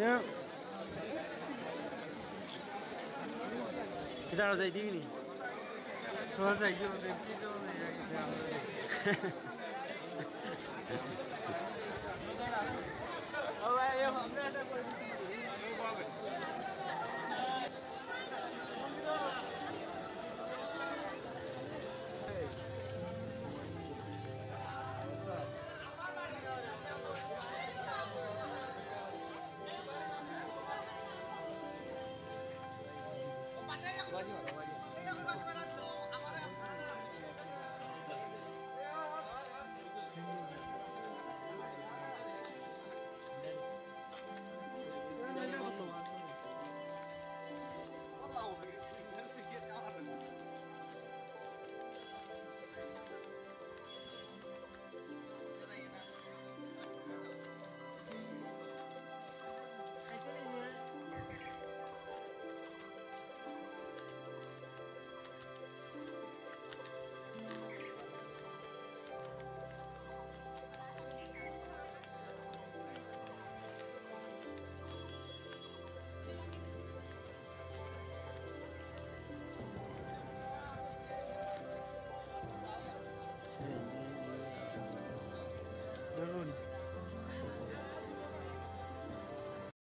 行。你咋在顶呢？说在在有在比那样一点。哈。